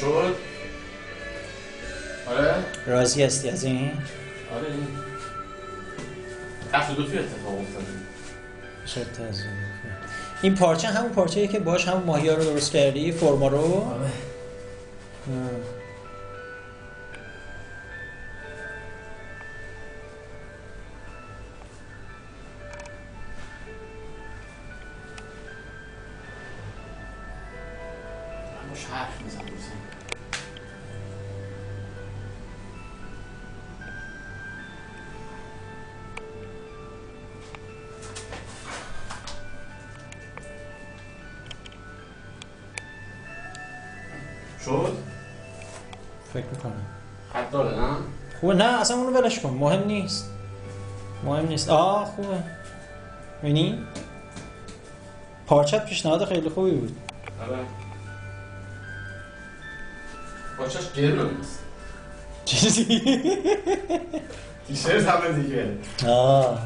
شد. آره. راضی هستی از این؟ آره این. تصادفی اتفاق افتاده. شد تازه. این پارچه همون پارچه که باش همون ماهی رو درست کردی فرما رو؟ آره. باش حرف میزن دوستم شد؟ فکر می‌کنم. خط داره نه؟ خوبه نه اصلا اونو ولش کن. مهم نیست. مهم نیست. آه خوبه. ببینی پارچت پیشنهاد خیلی خوبی بود. آره. پاچش گرم نیست چیزی؟ تیشرت همه دیگه. آه.